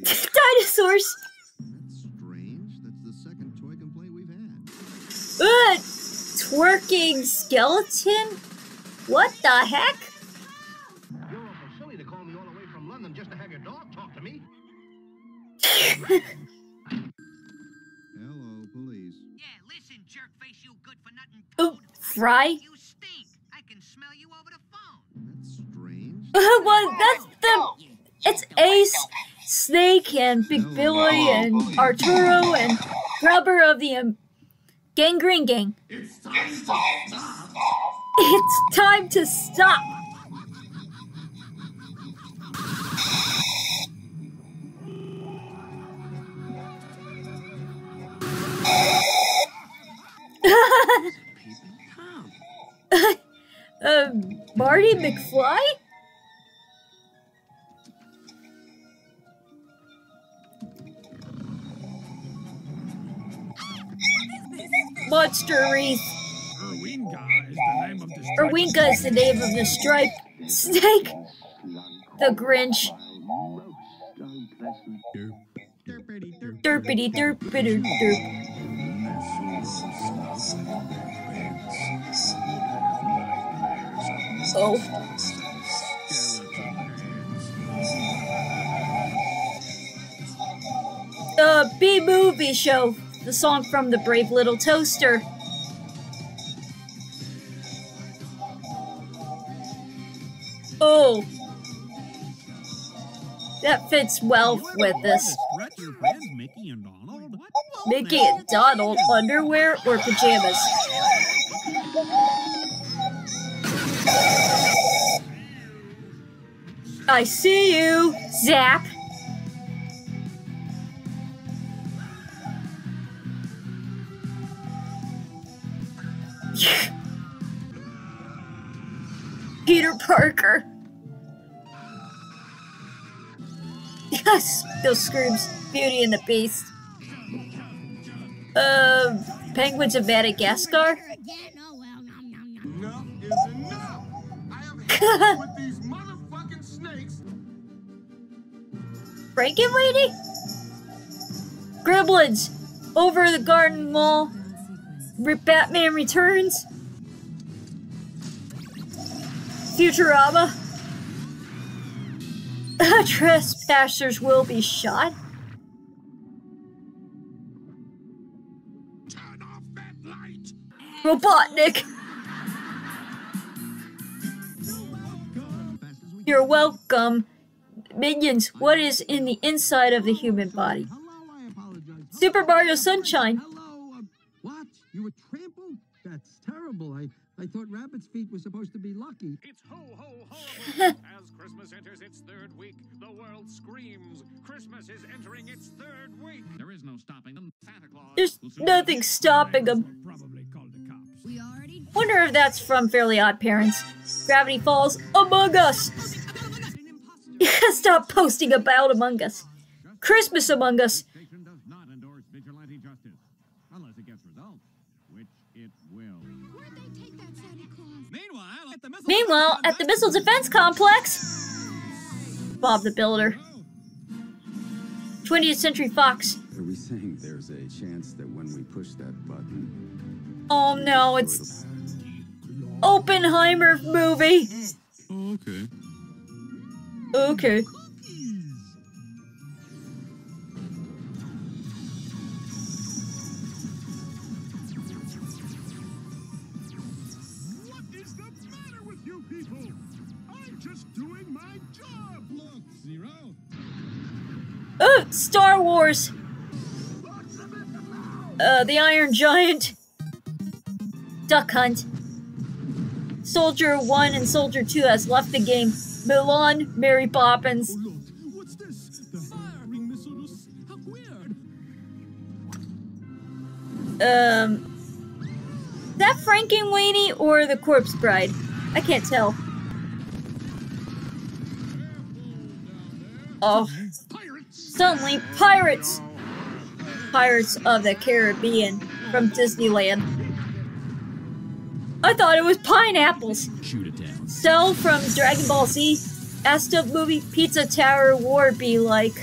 Dinosaurs. That's strange. That's the second toy complaint we've had. Uh, twerking skeleton? What the heck? You're awful silly to call me all the way from London just to have your dog talk to me. Hello, police. Yeah, listen, jerkface, you good for nothing Oh. Fry? You stink. I can smell you over the phone. That's strange. well, that's the. It's Ace, Snake, and Big Billy, and Arturo, and Grubber of the um, Gangrene Gang. It's time to stop. It's time to stop. uh, Marty McFly? Monster Wreath. Erwinga is the name of the striped Erwinka is the name of the striped snake. The Grinch. Derpity derpity derp. Oh. Uh, B movie show. The song from the Brave Little Toaster. Oh. That fits well with this. Stretch your friends Mickey and Donald. Mickey and Donald underwear or pajamas? I see you, Zap. Those screams. Beauty and the Beast. Uh, Penguins of Madagascar? Enough is enough. I have had it with these motherfucking snakes. Frankenweenie? Gremlins! Over the garden wall. Re- Batman Returns. Futurama. The trespassers will be shot. Turn off that light. Robotnik. You're welcome. Minions, what is in the inside of the human body? Hello, I apologize. Super Mario Sunshine. I, I thought rabbit's feet were supposed to be lucky. It's ho ho ho! As Christmas enters its third week, the world screams. Christmas is entering its third week. There is no stopping them. Santa Claus. There's nothing stopping them. Probably called the cops. We already Wonder if that's from Fairly Odd Parents. Gravity Falls Among Us. Stop posting about Among Us. Christmas Among Us. Meanwhile, at the missile Meanwhile, at the Missile Defense Complex, Bob the Builder. 20th Century Fox. Are we saying there's a chance that when we push that button, Oh no, it's Oppenheimer movie. Oh, okay. Okay. Star Wars. Uh, the Iron Giant. Duck Hunt. Soldier 1 and Soldier 2 has left the game. Mulan, Mary Poppins. Look, what's this? The firing missiles. How weird. Um, that Frankenweenie or the Corpse Bride? I can't tell. Oh. Suddenly, pirates! Pirates of the Caribbean from Disneyland. I thought it was pineapples. Shoot it down. Cell from Dragon Ball Z. Asta movie Pizza Tower War be like.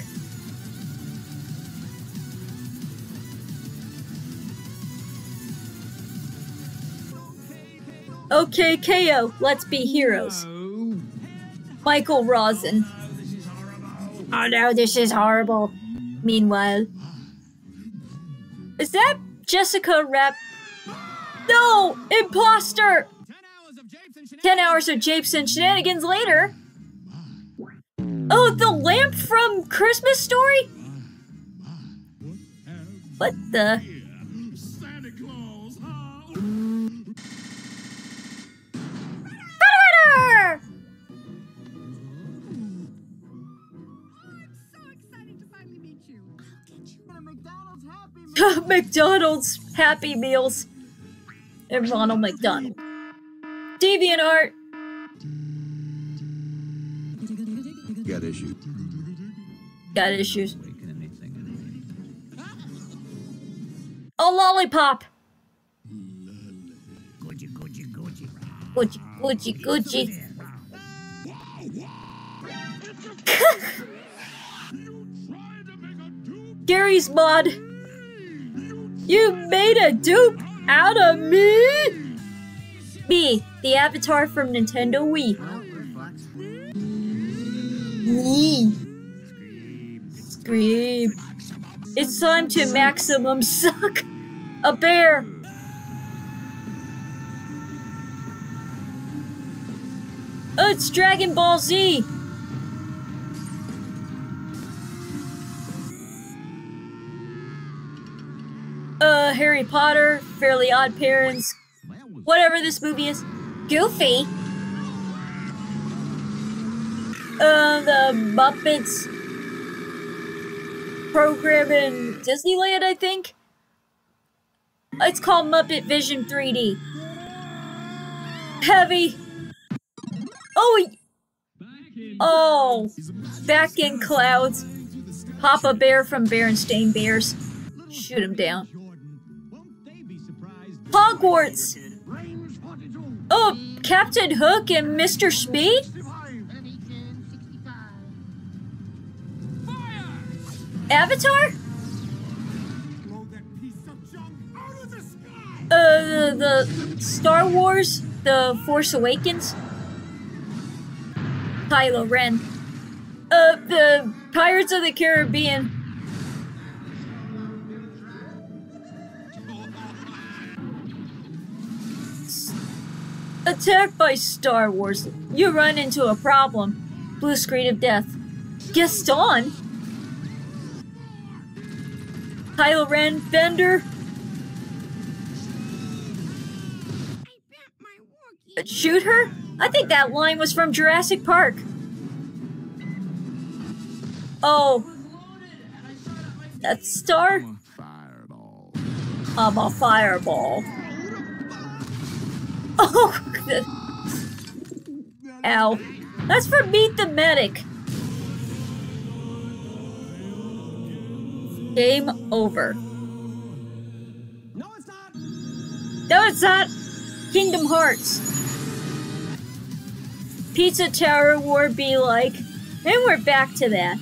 Okay, KO, let's be heroes. Michael Rosen. Oh no, this is horrible. Meanwhile, is that Jessica Rap? No, imposter. Ten hours of japes and shenanigans later. Oh, the lamp from Christmas Story. What the? McDonald's Happy Meals and Ronald McDonald. DeviantArt. Got issues. Got issues. A lollipop. Gucci, Gucci, Gucci. Garry's Mod. You made a dupe out of me. Me, the avatar from Nintendo Wii. Me. Scream. It's time to maximum suck a bear. It's Dragon Ball Z. Harry Potter, Fairly Odd Parents, whatever this movie is. Goofy. Uh, the Muppets program in Disneyland, I think. It's called Muppet Vision 3D. Heavy. Oh, oh, back in clouds. Papa Bear from Berenstain Bears. Shoot him down. Hogwarts. Oh, Captain Hook and Mr. Smee. Avatar? Uh, the, Star Wars, The Force Awakens. Kylo Ren. Uh, the Pirates of the Caribbean. Attacked by Star Wars, you run into a problem. Blue screen of death. Gaston? Kylo Ren, Bender, shoot her? I think that line was from Jurassic Park. Oh. That's Star? I'm a fireball. Oh, good. Ow. That's for Meet the Medic. Game over. No, it's not. No, it's not. Kingdom Hearts. Pizza Tower War be like. And we're back to that.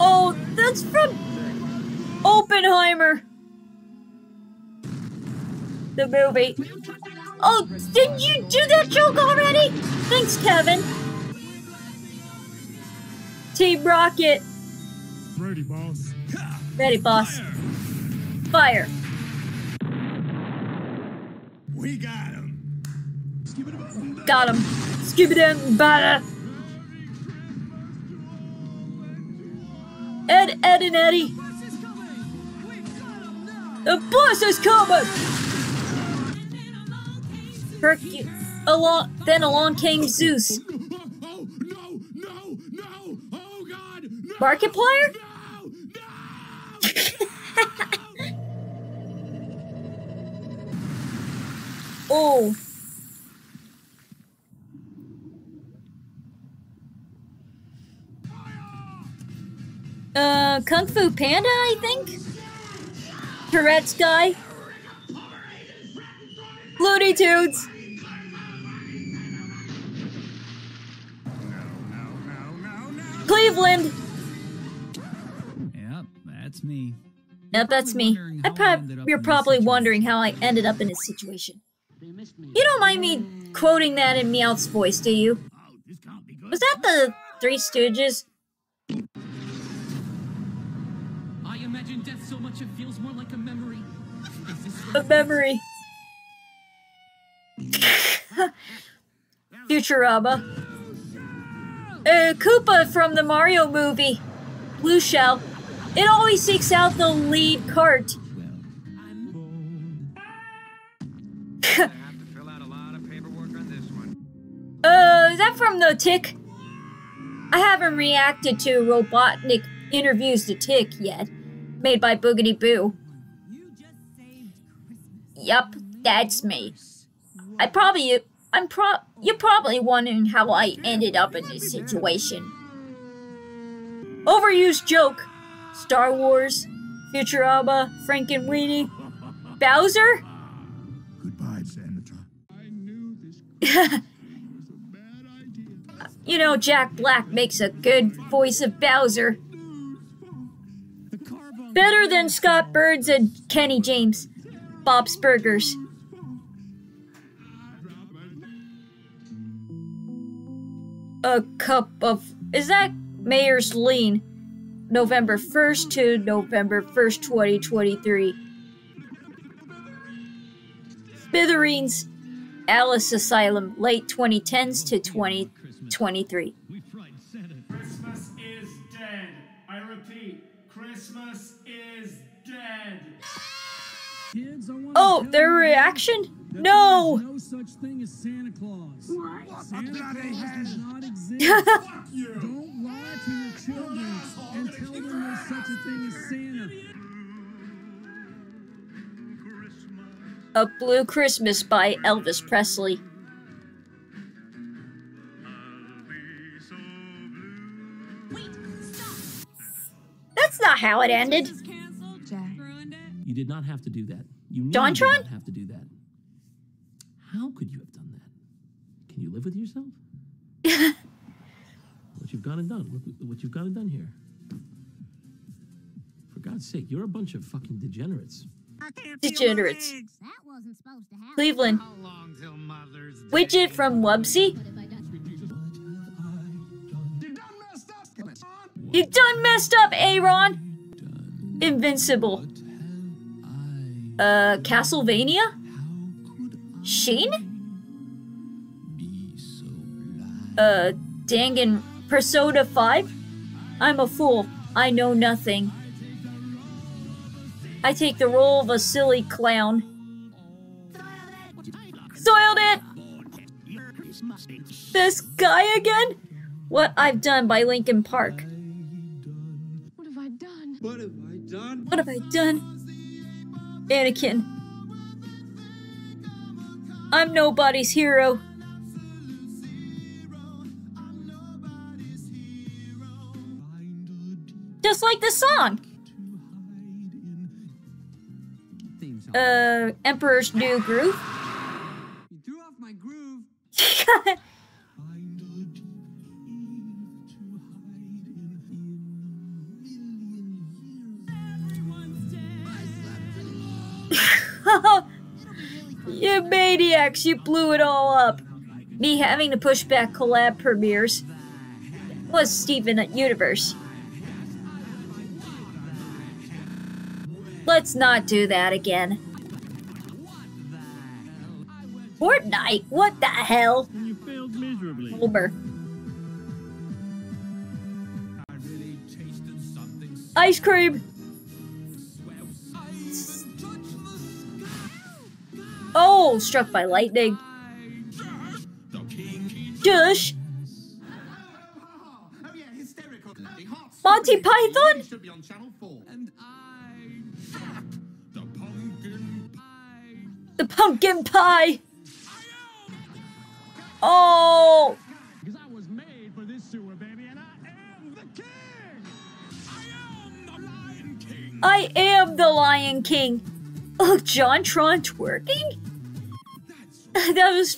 Oh, that's from Oppenheimer. The movie. Oh, didn't you do that joke already? Thanks, Kevin. Team Rocket. Ready, boss. Ready, boss. Fire. We got him. Got him. Skip it butter. Ed, Ed, and Eddie. The bus is coming. Hercules. Along, then along came Zeus. Oh, no, no, no. Oh, God. No. Markiplier? No, no. Oh. Uh, Kung Fu Panda, I think? Tourette's guy? Looney Tunes! Cleveland! Yep, that's me. Yep, that's me. I prob- you're probably wondering how I ended up in this situation. You don't mind me quoting that in Meowth's voice, do you? Was that the Three Stooges? I imagine death so much it feels more like a memory. A memory. Futurama. Uh, Koopa from the Mario movie. Blue Shell. It always seeks out the lead cart. Uh, is that from the Tick? I haven't reacted to Robotnik interviews the Tick yet, made by Boogity Boo. Yup, that's me. I probably, I'm pro, you're probably wondering how I ended up in this situation. Overused joke. Star Wars, Futurama, Frankenweenie, Bowser. Goodbye, Senator. You know, Jack Black makes a good voice of Bowser. Better than Scott Burns and Kenny James. Bob's Burgers. A cup of. Is that Mayor's Lean? November 1st to November 1st, 2023. Smithereens, Alice Asylum, late 2010s to 2023. Christmas is dead. I repeat, Christmas is dead. Kids, I want Oh, their reaction? No! no such thing as Santa Claus. What? Santa Claus does not exist. Don't lie to your children and tell them there's such a thing as Santa. A Blue Christmas by Elvis Presley. That's not how it ended. You did not have to do that. You knew Jontron? you did not have to do that. How could you have done that? Can you live with yourself? what you've gone and done. Look what you've gone and done here. For God's sake, you're a bunch of fucking degenerates. Degenerates. That wasn't supposed to happen. Cleveland. How long till Mother's Day? Widget from Wubbzy. You done messed up, Aaron! Invincible. Uh, Castlevania? Sheen? Uh, Dangan Persona 5? I'm a fool. I know nothing. I take the role of a silly clown. Soiled it! This guy again? What I've Done by Linkin Park. What have I done? What have I done? What have I done? Anakin. I'm nobody's hero. Just like the song. Uh, Emperor's New Groove. You threw off my groove. you maniacs, you blew it all up. Me having to push back collab premieres was Steven Universe. Let's not do that again. Fortnite? What the hell? You failed miserably. Homer. Ice cream! Oh, struck by lightning. Dush! Monty Python? should be on Channel 4. The pumpkin pie! Oh! I am the Lion King! Oh, JonTron twerking? that was